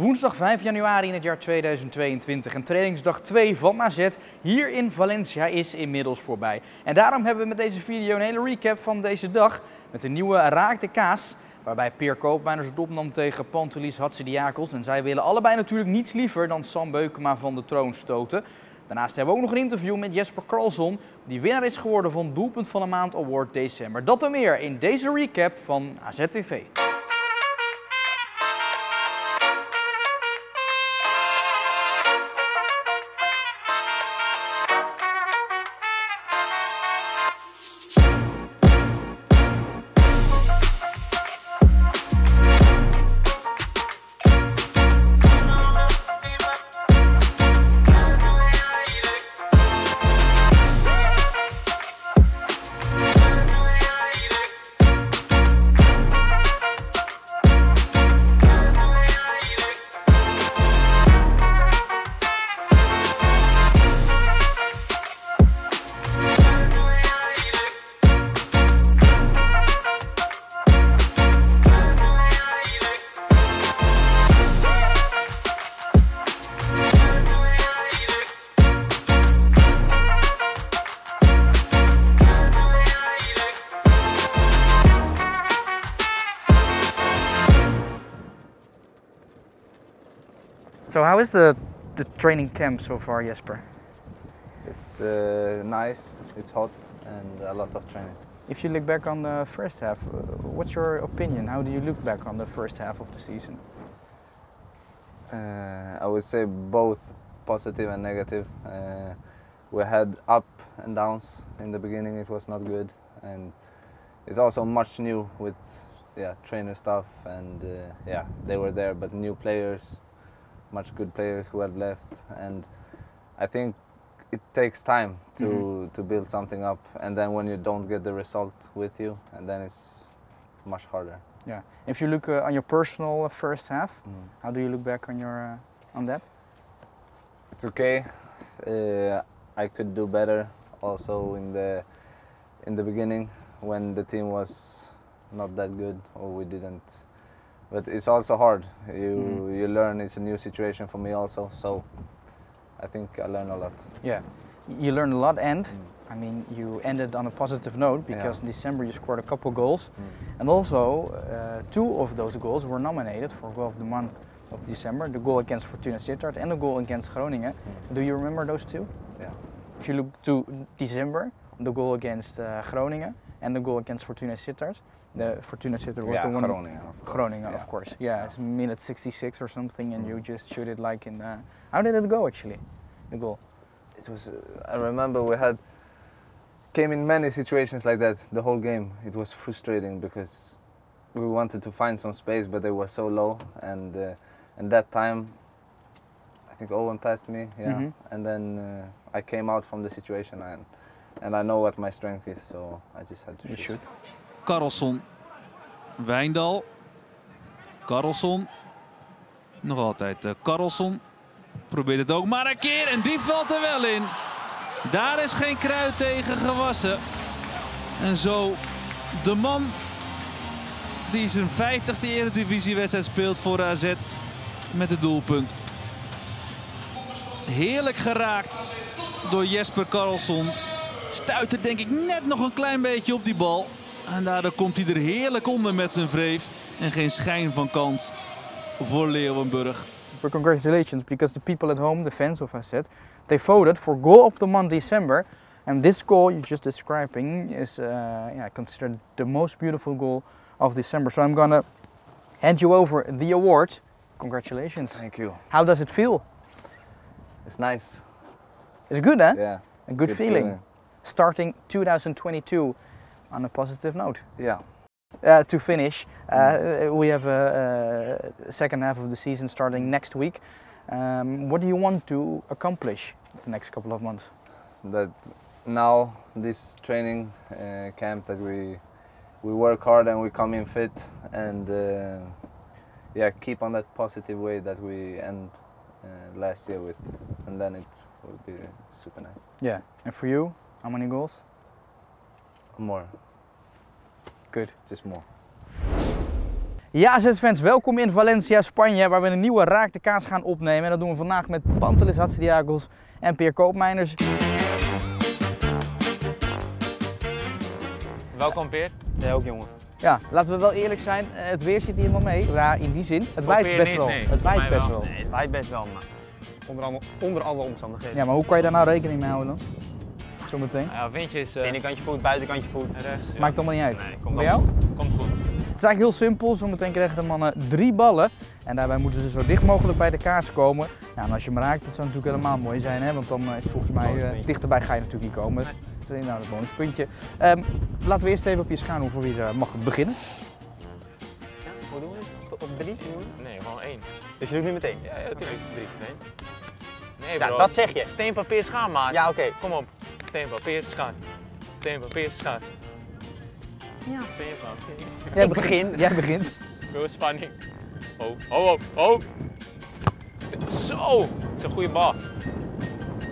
Woensdag 5 januari in het jaar 2022 en trainingsdag 2 van AZ hier in Valencia is inmiddels voorbij. En daarom hebben we met deze video een hele recap van deze dag met een nieuwe Raak de Kaas. Waarbij Peer Koopmeiners het opnam tegen Pantelis Hatsidiakos. En zij willen allebei natuurlijk niets liever dan Sam Beukema van de troon stoten. Daarnaast hebben we ook nog een interview met Jesper Karlsson, die winnaar is geworden van Doelpunt van de Maand Award december. Dat en meer in deze recap van AZTV. So how is the, the training camp so far, Jesper? It's uh, nice, it's hot, and a lot of training. If you look back on the first half, uh, what's your opinion? How do you look back on the first half of the season? Uh, I would say both positive and negative. Uh, we had up and downs in the beginning. It was not good, and it's also much new with yeah trainer stuff and uh, yeah they were there, but new players, much good players who have left, and I think it takes time to Mhm. to build something up, and then when you don't get the result with you, and then it's much harder. Yeah. If you look uh, on your personal first half, Mm. how do you look back on your uh, on that? It's okay. Uh, I could do better also in the in the beginning when the team was not that good or we didn't. But it's also hard. You Mhm. you learn. It's a new situation for me also. So I think I learned a lot. Yeah. You learned a lot, and Mm. I mean, you ended on a positive note because Yeah. in December you scored a couple goals, Mm. and also uh, two of those goals were nominated for Goal of the Month of December: the goal against Fortuna Sittard and the goal against Groningen. Mm. Do you remember those two? Yeah. If you look to December, the goal against uh, Groningen and the goal against Fortuna Sittard, the Fortuna Sittard was Yeah, the one. Groningen, of course. Groningen, Yeah. of course. Yeah, it's minute 66 or something, and you Mm. just shoot it like in. Uh, how did it go actually? The goal. It was. Uh, I remember we had came in many situations like that the whole game. It was frustrating because we wanted to find some space, but they were so low, and uh, and that time, I think Owen passed me, yeah, Mhm. and then uh, I came out from the situation and and I know what my strength is, so I just had to shoot. shoot. Karlsson. Wijndal. Karlsson. Nog altijd Karlsson. Probeert het ook maar een keer en die valt er wel in. Daar is geen kruid tegen gewassen. En zo de man die zijn 50ste eredivisiewedstrijd speelt voor AZ met het doelpunt. Heerlijk geraakt door Jesper Karlsson. Stuit er denk ik net nog een klein beetje op die bal. En daardoor komt hij er heerlijk onder met zijn vreef. En geen schijn van kans voor Leeuwenburg. But congratulations, because the people at home, the fans of AZ, they voted for goal of the month December, and this goal you're just describing is uh, yeah, considered the most beautiful goal of December. So I'm gonna hand you over the award. Congratulations. Thank you. How does it feel? It's nice. It's good, huh? Yeah. A good, feeling. Starting 2022 on a positive note. Yeah. Uh, to finish, uh, we have a, a second half of the season starting next week. Um, what do you want to accomplish the next couple of months? that now this training uh, camp that we we work hard and we come in fit and uh, yeah keep on that positive way that we end uh, last year with and then it will be super nice Yeah. And for you, how many goals? More Good. just more Ja, ZFans, welkom in Valencia, Spanje, waar we een nieuwe Raak de Kaas gaan opnemen. En dat doen we vandaag met Pantelis Hatsidiakos en Peer Koopmeiners. Welkom Peer. Jij ook, jongen. Ja, laten we wel eerlijk zijn, eh, het weer zit niet helemaal mee. Ja, in die zin, het waait best niet, wel. nee. Het waait best wel. wel. Nee, het waait best wel, maar onder, alle, onder alle omstandigheden. Ja, maar hoe kan je daar nou rekening mee houden dan? Zometeen. Nou Ja, windje is uh, Binnenkantje voet, buitenkantje voet. rechts. ja. Maakt allemaal niet uit. Nee, komt Bij wel. jou? Komt goed. Het is eigenlijk heel simpel. Zometeen krijgen de mannen drie ballen. En daarbij moeten ze zo dicht mogelijk bij de kaas komen. Ja, en als je hem raakt, dat zou natuurlijk helemaal mooi zijn. Hè? Want dan eh, is het volgens mij eh, dichterbij ga je natuurlijk niet komen. Dus, eh, nou, dat bonuspuntje. Ehm, laten we eerst even op je schaam voor wie mag beginnen. Hoe doen we het? Op, drie? Nee, gewoon één. Dus je doet nu meteen? Ja, ja, tuurlijk. Drie. Nee. Nee Ja, dat zeg je. Steen, papier, schaam maat. Ja, oké. Kom op. Steen, papier, schaam. Steen, papier, schaam. Ja. Steen, papier. Jij Ik begin. Jij begint. Veel spanning. Oh, oh, oh, oh. Zo, dat is een goede bal.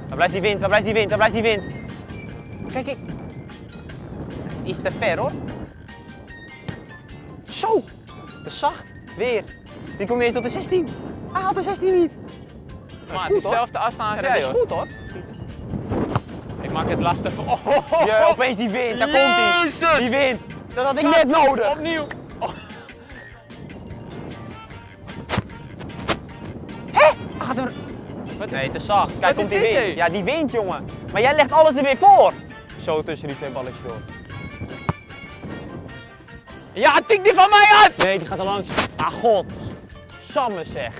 Waar blijft die wind? Waar blijft die wind? Waar blijft die wind? Kijk, ik. Die is te ver hoor. Zo! Te zacht. Weer. Die komt niet eens tot de 16. Hij haalt de 16 niet. Maar goed, hoor. dezelfde afstand als dat jij is goed hoor. Ik maak het lastig voor. Oh, oh, oh, Ja, oh. opeens die wind. Daar komt hij. Jezus. Die wind. Dat had ik net nodig. Opnieuw. Hij gaat er... Wat is Nee, te zacht. Kijk, komt die wind. hé? Ja, die wind, jongen. Maar jij legt alles er weer voor. Zo tussen die twee balletjes door. Ja, tik die van mij uit! Nee, die gaat er langs. Ah, god. Samme zeg.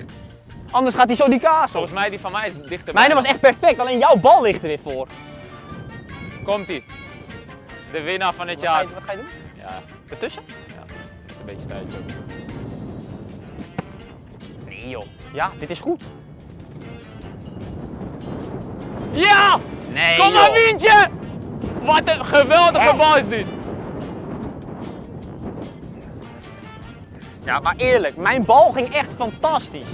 Anders gaat hij zo die kaas op. Volgens mij die van mij is dichterbij. Mijne was echt perfect, alleen jouw bal ligt er weer voor. Komt ie. De winnaar van het Wat ga jaar. je, wat ga je doen? Ja, Ertussen? een beetje stuitje ook. Nee joh. Ja, dit is goed. Ja! Nee Kom maar, windje! Wat een geweldige bal is dit! Ja, maar eerlijk, mijn bal ging echt fantastisch.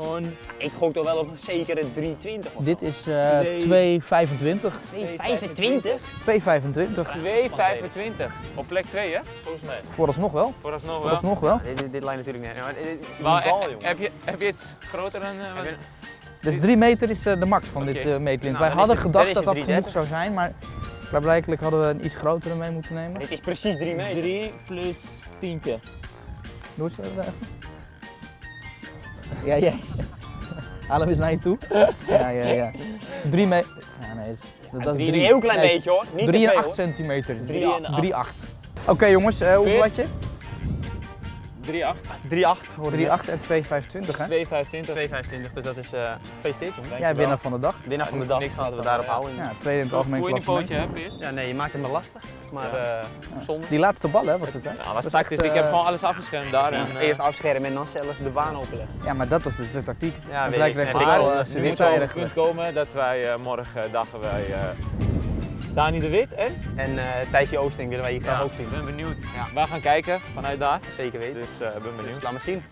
Gewoon... Ik gok toch wel op een zekere 320 of Dit is eh Nee. 2,25. 225? 2,25. 2,25. Op plek 2 hè? Volgens mij. Vooralsnog wel. Vooralsnog wel. Vooralsnog wel. Dit, dit, dit lijkt natuurlijk niet. Maar, dit- dit- Maar, die bal, jongen. heb, je, heb je het groter dan... eh, je- Dus 3 meter is eh, de max van dit eh, meetlint. Nou, Wij hadden het- gedacht dat dat het genoeg 3,30. zou zijn, maar klaarblijkelijk hadden we een iets grotere mee moeten nemen. Dit is precies 3 meter. 3 plus tientje. Doe eens even. Ja, jij. Haal hem eens naar je toe. Ja, ja, ja. 3 meter. Ja, nee, dat, dat is Drie, drie. een heel klein nee, beetje hoor. Niet 3 te en veel, 8 hoor. centimeter. Drie en 3 8. Oké jongens, eh hoeveel had je? 3, 8. 3,8 hoor 3 8 en 2,25 hè? 2,25. 2,25, dus dat is eh gefeliciteerd jongen. Jij winnaar van de dag. Winnaar van de Ja, dag, niks laten we van, daarop ja. houden. Ja, tweede in het Voel algemeen je die klassement. pootje hè Peer? Ja, nee, je maakt het me lastig, maar eh zonde. Die laatste bal hè, was het hè? Ja, was tactisch. Ik heb eh, gewoon alles afgeschermd daar. En, eh, Eerst afschermen en dan zelf de baan openleggen. Ja, maar dat was dus de tactiek. Ja, weet ik. eh, eh, ze nu moet er het punt komen dat wij eh, morgen uh, dagen wij uh, Dani de Wit en En uh, Thijsje Oosting willen wij hier graag ja, ook zien. Ik ben benieuwd. Ja. Wij gaan kijken vanuit daar. Zeker weten. Dus uh, ben benieuwd. Dus laat maar zien.